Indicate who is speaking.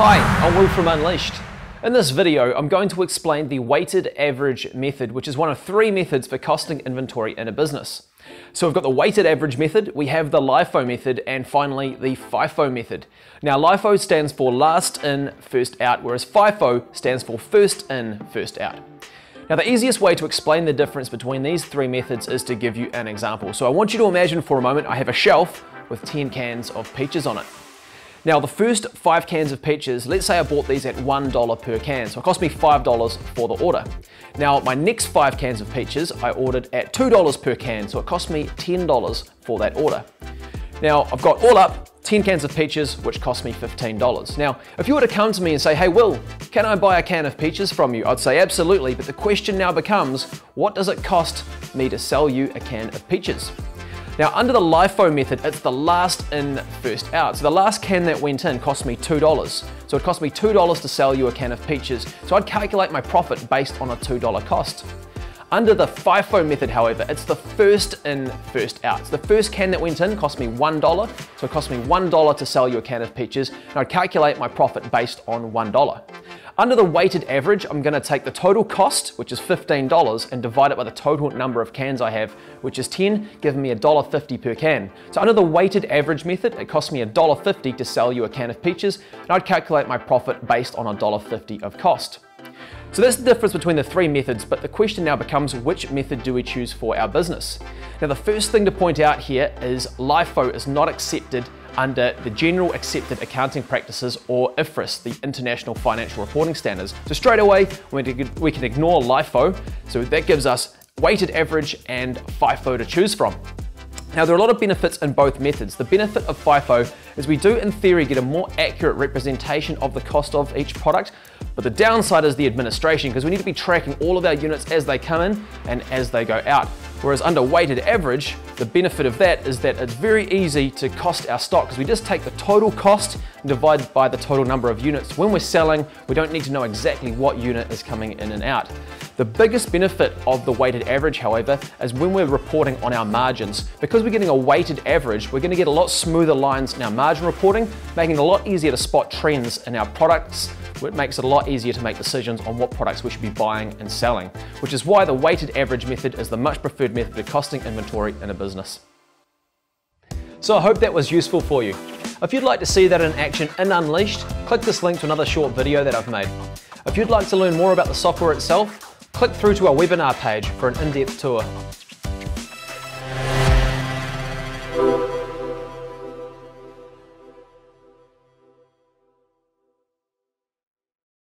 Speaker 1: Hi, I'm Will from Unleashed. In this video, I'm going to explain the weighted average method, which is one of three methods for costing inventory in a business. So we've got the weighted average method, we have the LIFO method, and finally the FIFO method. Now LIFO stands for last in, first out, whereas FIFO stands for first in, first out. Now the easiest way to explain the difference between these three methods is to give you an example. So I want you to imagine for a moment I have a shelf with 10 cans of peaches on it. Now the first five cans of peaches, let's say I bought these at $1 per can, so it cost me $5 for the order. Now my next five cans of peaches I ordered at $2 per can, so it cost me $10 for that order. Now I've got all up 10 cans of peaches, which cost me $15. Now, if you were to come to me and say, hey Will, can I buy a can of peaches from you? I'd say absolutely, but the question now becomes, what does it cost me to sell you a can of peaches? Now under the LIFO method, it's the last in, first out. So the last can that went in cost me $2. So it cost me $2 to sell you a can of peaches. So I'd calculate my profit based on a $2 cost. Under the FIFO method, however, it's the first in, first out. So the first can that went in cost me $1, so it cost me $1 to sell you a can of peaches, and I'd calculate my profit based on $1. Under the weighted average, I'm gonna take the total cost, which is $15, and divide it by the total number of cans I have, which is 10, giving me $1.50 per can. So under the weighted average method, it costs me $1.50 to sell you a can of peaches, and I'd calculate my profit based on $1.50 of cost. So that's the difference between the three methods, but the question now becomes which method do we choose for our business? Now the first thing to point out here is LIFO is not accepted under the General Accepted Accounting Practices or IFRS, the International Financial Reporting Standards. So straight away, we can ignore LIFO, so that gives us weighted average and FIFO to choose from. Now there are a lot of benefits in both methods. The benefit of FIFO is we do in theory get a more accurate representation of the cost of each product, but the downside is the administration because we need to be tracking all of our units as they come in and as they go out. Whereas under weighted average, the benefit of that is that it's very easy to cost our stock because we just take the total cost and divide by the total number of units. When we're selling, we don't need to know exactly what unit is coming in and out. The biggest benefit of the weighted average, however, is when we're reporting on our margins. Because we're getting a weighted average, we're gonna get a lot smoother lines in our margin reporting, making it a lot easier to spot trends in our products it makes it a lot easier to make decisions on what products we should be buying and selling, which is why the weighted average method is the much preferred method of costing inventory in a business. So I hope that was useful for you. If you'd like to see that in action in Unleashed, click this link to another short video that I've made. If you'd like to learn more about the software itself, click through to our webinar page for an in-depth tour.